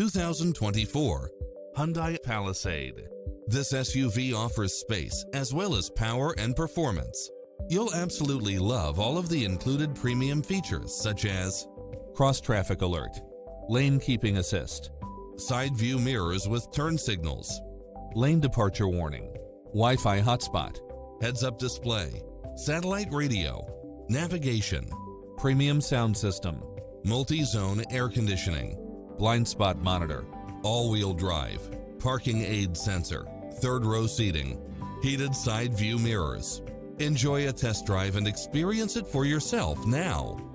2024 Hyundai Palisade. This SUV offers space as well as power and performance. You'll absolutely love all of the included premium features such as cross traffic alert, lane keeping assist, side view mirrors with turn signals, lane departure warning, Wi-Fi hotspot, heads-up display, satellite radio, navigation, premium sound system, multi-zone air conditioning, blind spot monitor, all-wheel drive, parking aid sensor, third row seating, heated side view mirrors. Enjoy a test drive and experience it for yourself now.